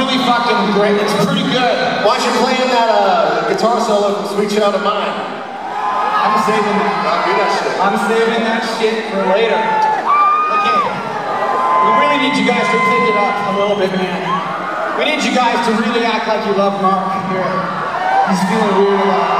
really fucking great. It's pretty good. Why don't you play in that uh, guitar solo from Sweet Child of Mine? I'm saving I'll do that shit. I'm saving that shit for later. Okay. We really need you guys to pick it up a little bit, man. We need you guys to really act like you love Mark here. He's feeling weird about it.